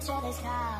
each other's house.